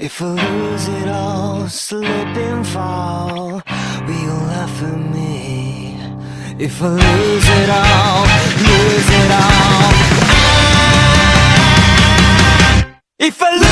If I lose it all, slip and fall, will you laugh at me? If I lose it all, lose it all, if I lose